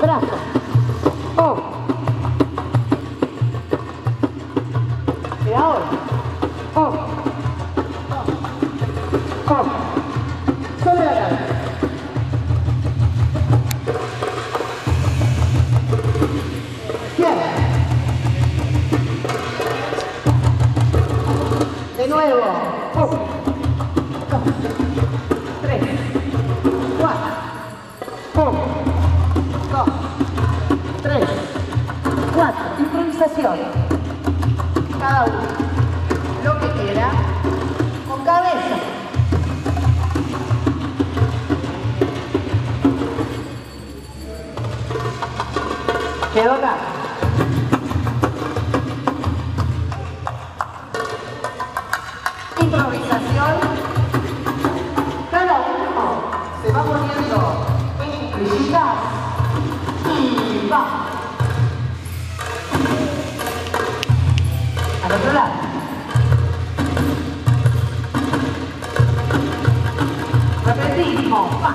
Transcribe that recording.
brazo, oh. Y ahora, oh, sobre la. De nuevo. Oh. Dos. Tres. Cuatro. Cada uno. Lo que quiera. Con cabeza. Quedó acá. Improvisación. Cada uno se va poniendo en y va. 我再来，我再对一头发。